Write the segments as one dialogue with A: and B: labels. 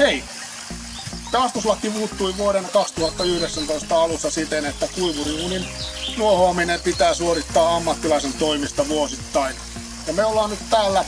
A: Hei! Pelastuslaki muuttui vuoden 2019 alussa siten, että kuivuriunin nuohoaminen pitää suorittaa ammattilaisen toimista vuosittain. Ja me ollaan nyt täällä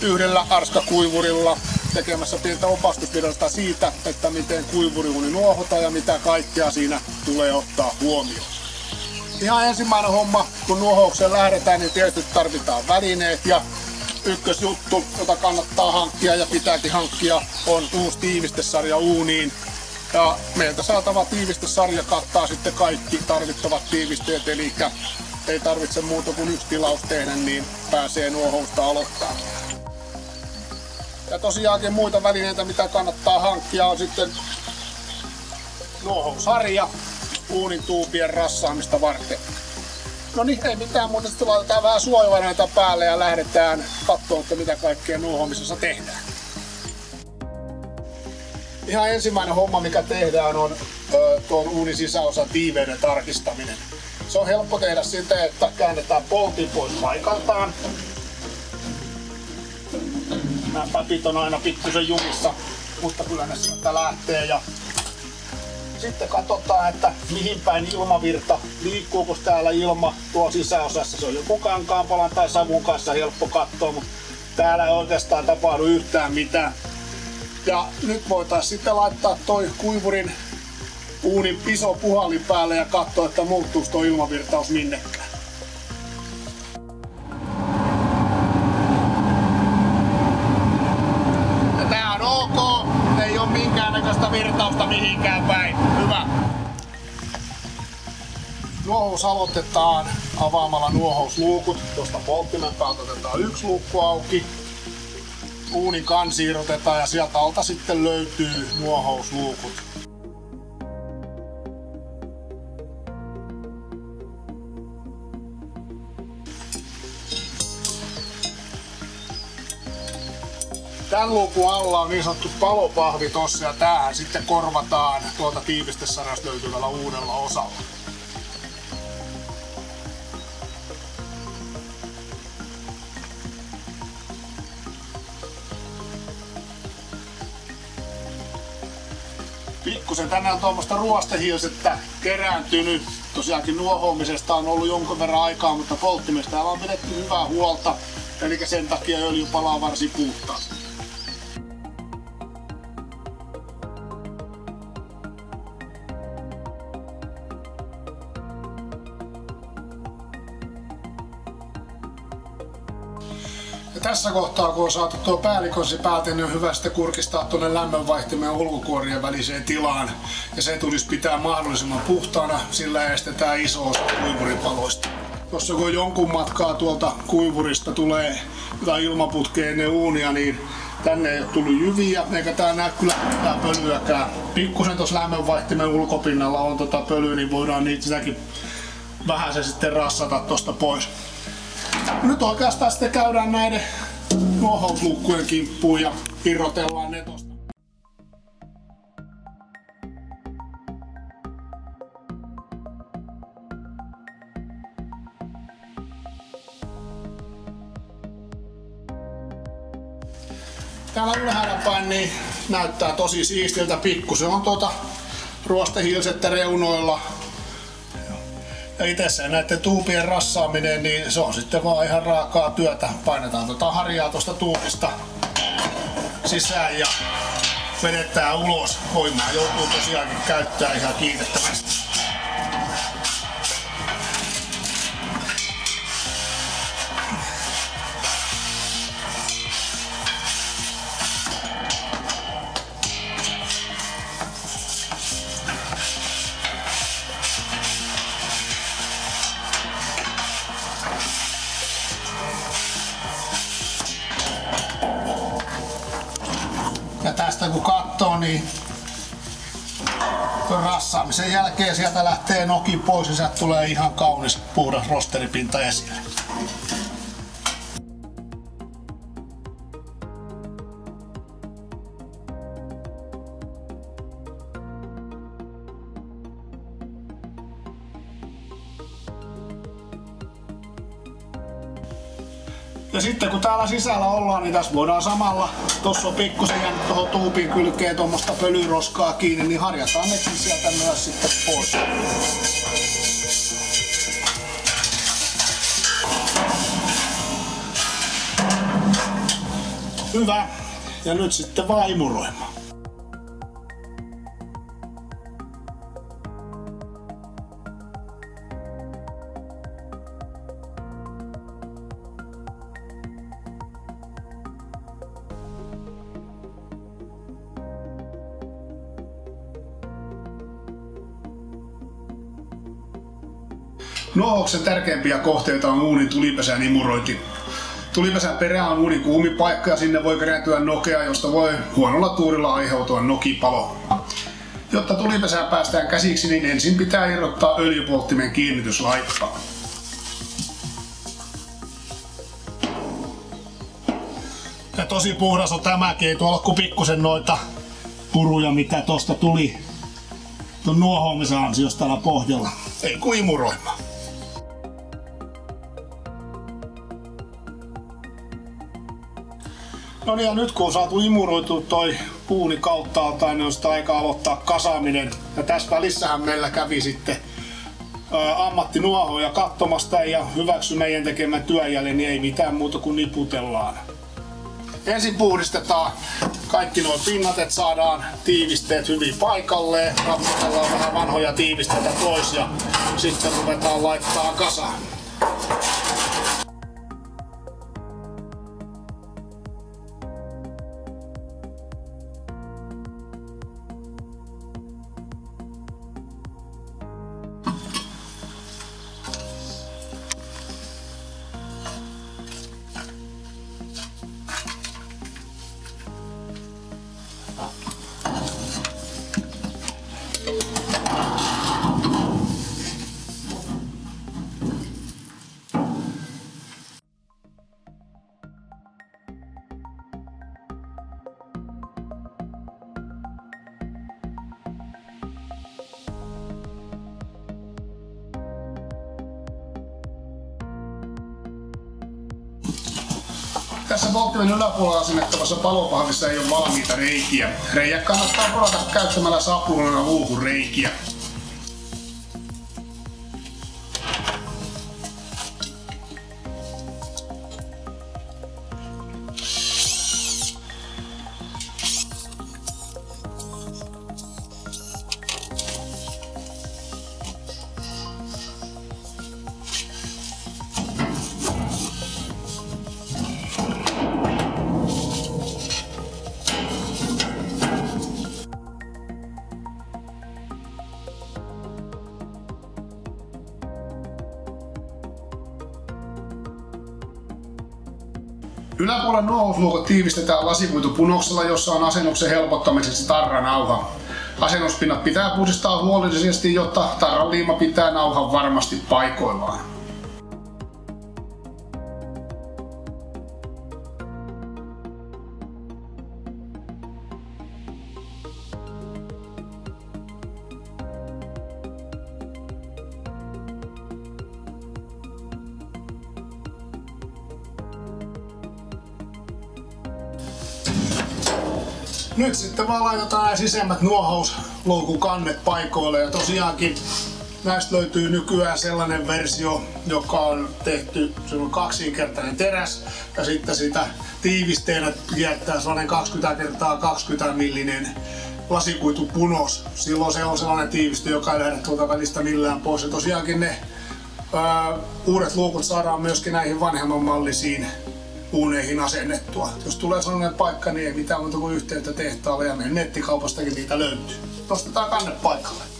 A: yhdellä Arska-kuivurilla tekemässä pientä opastusvideosta siitä, että miten kuivuriuni nuohotaan ja mitä kaikkea siinä tulee ottaa huomioon. Ihan ensimmäinen homma, kun nuohoukseen lähdetään, niin tietysti tarvitaan välineet ja ykkösjuttu, jota kannattaa hankkia ja pitääkin hankkia, on uusi tiivistesarja uuniin. Ja meiltä saatava tiivistesarja kattaa sitten kaikki tarvittavat tiivisteet, eli ei tarvitse muuta kuin yksi tilaus tehdä, niin pääsee nuohousta aloittaa. Ja tosiaankin muita välineitä, mitä kannattaa hankkia, on sitten nuohousharja uunin tuupien rassaamista varten. No niin, ei mitään muuta. Sitten laitetaan vähän suojavälineitä päälle ja lähdetään katsomaan, että mitä kaikkea nuohomisessa tehdään. Ihan ensimmäinen homma, mikä tehdään, on tuon uunin sisäosan tiiveyden tarkistaminen. Se on helppo tehdä siten, että käännetään poltin pois paikaltaan. Nämä papit on aina pikkusen jumissa, mutta kyllä ne sieltä lähtee. Ja sitten katsotaan, että mihin päin ilmavirta, liikkuuko täällä ilma tuo sisäosassa. Se on joku kankaanpalan tai savun kanssa helppo katsoa, mutta täällä ei oikeastaan tapahdu yhtään mitään. Ja nyt voitaisiin sitten laittaa toi kuivurin uunin piso puhallin päälle ja katsoa, että muuttuuko tuo ilmavirtaus minnekään. Minkäännäköistä virtausta mihinkään päin. Hyvä. Nuohous aloitetaan avaamalla nuohousluukut. Tuosta polttimen päältä otetaan yksi luukku auki. Uunin kansi irrotetaan ja sieltä alta sitten löytyy nuohousluukut. Tämän luukun alla on niin sanottu palopahvi tossa ja tämähän sitten korvataan tuolta tiivistesarjasta löytyvällä uudella osalla. Pikkusen tänään tuommoista ruostehiilsettä kerääntynyt. Tosiaankin nuohoamisesta on ollut jonkun verran aikaa, mutta polttimesta on pidetty hyvää huolta. Eli sen takia öljy palaa varsin puhtaasti. Tässä kohtaa, kun on saatu tuo päällikonsi päältä, niin on hyvä sitten kurkistaa tuonne lämmönvaihtimen ulkokuorien väliseen tilaan. Ja se tulisi pitää mahdollisimman puhtaana, sillä estetään iso osa kuivuripaloista. Jos kun jonkun matkaa tuolta kuivurista tulee jotain ilmaputkea ennen uunia, niin tänne ei ole tullut jyviä, eikä tää näe kyllä mitään pölyäkään. Pikkusen tuossa lämmönvaihtimen ulkopinnalla on tota pölyä, niin voidaan niitä sitäkin vähän se sitten rassata tosta pois. Nyt oikeastaan sitten käydään näiden nuohousluukkujen kimppuun ja irrotellaan ne tosta. Täällä ylhäällä päin niin näyttää tosi siistiltä pikkusen on tuota ruostehiilsettä reunoilla ja itse näiden tuupien rassaaminen, niin se on sitten vaan ihan raakaa työtä. Painetaan tota harjaa tuosta tuupista sisään ja vedetään ulos. Voimaa joutuu tosiaankin käyttää ihan kiitettävästi. Tästä kun katsoo, niin rassaamisen jälkeen sieltä lähtee noki pois ja sieltä tulee ihan kaunis puhdas rosteripinta esille. Ja sitten kun täällä sisällä ollaan, niin tässä voidaan samalla, tossa on pikkusen jäänyt tuohon tuupin kylkeen tuommoista pölyroskaa kiinni, niin harjataan ne sieltä myös sitten pois. Hyvä. Ja nyt sitten vaan Nuohouksen tärkeimpiä kohteita on uunin tulipesän imurointi. Tulipesän perä on uunin kuumipaikka ja sinne voi kerääntyä nokea, josta voi huonolla tuurilla aiheutua nokipalo. Jotta tulipesään päästään käsiksi, niin ensin pitää irrottaa öljypolttimen kiinnityslaippaa. Ja tosi puhdas on tämäkin, ei tuolla kuin pikkusen noita puruja, mitä tosta tuli tuon nuohoamisen ansiosta täällä pohjalla. Ei kuin imuroimaan. No niin ja nyt kun on saatu imuroitu toi puuni kauttaalta, niin on sitä aika aloittaa kasaaminen. Ja tässä välissähän meillä kävi sitten ammattinuohoja katsomasta ja hyväksy meidän tekemän työjäljen, niin ei mitään muuta kuin niputellaan. Ensin puhdistetaan kaikki nuo pinnat, että saadaan tiivisteet hyvin paikalleen. Rapsutellaan vähän vanhoja tiivisteitä pois ja sitten ruvetaan laittaa kasaan. Tässä polttimen yläpuolella asennettavassa palopahvissa ei ole valmiita reikiä. Reijät kannattaa porata käyttämällä sapluunana luukun reikiä. Yläpuolen nuohousluokot tiivistetään lasipuitupunoksella, jossa on asennuksen helpottamiseksi tarranauha. Asennuspinnat pitää puhdistaa huolellisesti, jotta tarran liima pitää nauhan varmasti paikoillaan. Nyt sitten vaan laitetaan nämä sisemmät nuohousloukun kannet paikoille ja tosiaankin näistä löytyy nykyään sellainen versio, joka on tehty, on kaksinkertainen teräs ja sitten sitä tiivisteenä jättää sellainen 20 kertaa 20 millinen lasikuitupunos. Silloin se on sellainen tiivistö, joka ei lähde tuolta välistä millään pois. Ja tosiaankin ne uudet luukut saadaan myöskin näihin vanhemman mallisiin uuneihin asennettua. Jos tulee sellainen paikka, niin ei mitään muuta kuin yhteyttä tehtaalle ja meidän nettikaupastakin niitä löytyy. Nostetaan kanne paikalle.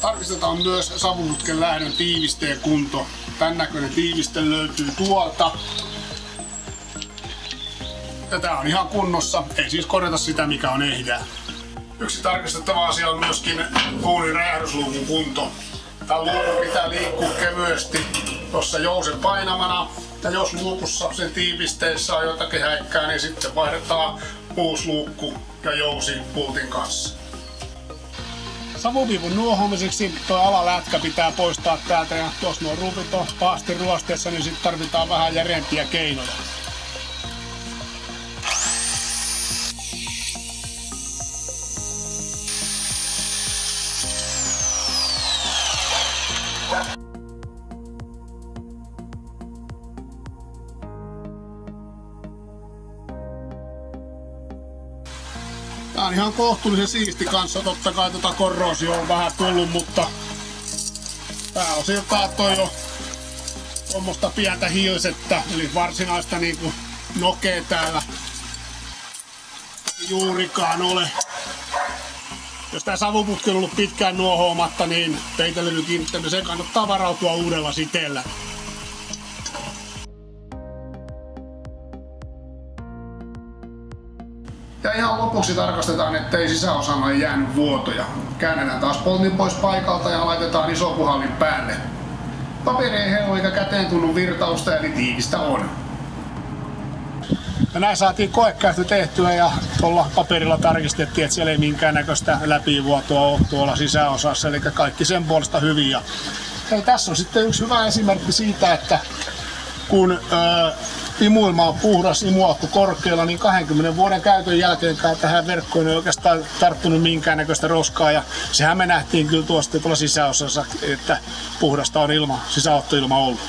A: Tarkistetaan myös savumutken lähdön tiivisteen kunto. Tän näköinen tiiviste löytyy tuolta. Ja tää on ihan kunnossa, ei siis korjata sitä mikä on ehdää. Yksi tarkistettava asia on myöskin uunin räjähdysluukun kunto. Tämä luukku pitää liikkua kevyesti tuossa jousen painamana. Ja jos luukussa sen tiivisteissä on jotakin häikkää, niin sitten vaihdetaan uusi luukku ja jousi pultin kanssa. Savupiipun nuohomiseksi tuo alalätkä pitää poistaa täältä ja jos nuo ruuvit on pahasti ruosteessa, niin sitten tarvitaan vähän järempiä keinoja. On ihan kohtuullisen siisti kanssa, totta kai tota korrosio on vähän tullut, mutta pääosiltaan toi jo tuommoista pientä hilsettä, eli varsinaista niinku nokea täällä juurikaan ole. Jos tää savuputki on ollut pitkään nuohoamatta, niin peitelyn kiinnittämiseen kannattaa varautua uudella siteellä. Ja ihan lopuksi tarkastetaan, ettei sisäosaan ole jäänyt vuotoja. Käännetään taas poltin pois paikalta ja laitetaan iso puhallin päälle. Paperi ei heilu eikä käteen tunnu virtausta, eli tiivistä on. Ja näin saatiin koekäyttö tehtyä ja tuolla paperilla tarkistettiin, että siellä ei minkäännäköistä läpivuotoa ole tuolla sisäosassa, eli kaikki sen puolesta hyvin. Ja hei, tässä on sitten yksi hyvä esimerkki siitä, että kun öö, imuilma on puhdas, imuakku korkealla, niin 20 vuoden käytön jälkeen tähän verkkoon ei oikeastaan tarttunut minkäännäköistä roskaa. Ja sehän me nähtiin kyllä tuosta tuolla sisäosassa, että puhdasta on ilma, sisäottoilma ollut.